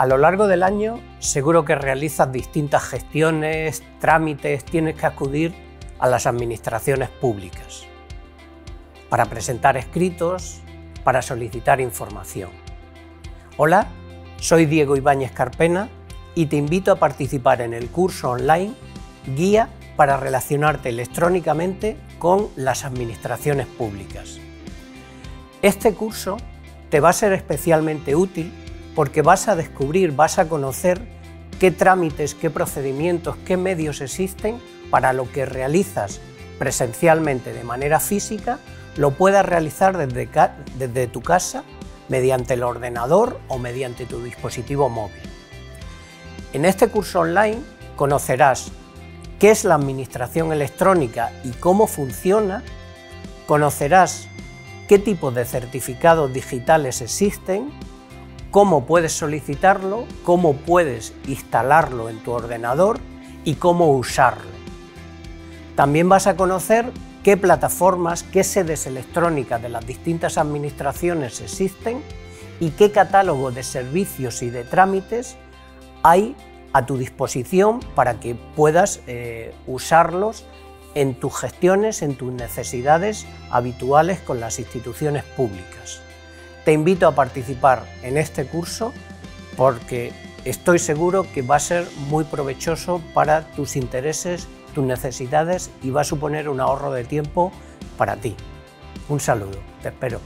A lo largo del año seguro que realizas distintas gestiones, trámites, tienes que acudir a las administraciones públicas para presentar escritos, para solicitar información. Hola, soy Diego Ibáñez Carpena y te invito a participar en el curso online Guía para relacionarte electrónicamente con las administraciones públicas. Este curso te va a ser especialmente útil porque vas a descubrir, vas a conocer qué trámites, qué procedimientos, qué medios existen para lo que realizas presencialmente de manera física, lo puedas realizar desde, desde tu casa, mediante el ordenador o mediante tu dispositivo móvil. En este curso online conocerás qué es la administración electrónica y cómo funciona, conocerás qué tipos de certificados digitales existen, cómo puedes solicitarlo, cómo puedes instalarlo en tu ordenador y cómo usarlo. También vas a conocer qué plataformas, qué sedes electrónicas de las distintas administraciones existen y qué catálogo de servicios y de trámites hay a tu disposición para que puedas eh, usarlos en tus gestiones, en tus necesidades habituales con las instituciones públicas. Te invito a participar en este curso porque estoy seguro que va a ser muy provechoso para tus intereses, tus necesidades y va a suponer un ahorro de tiempo para ti. Un saludo, te espero.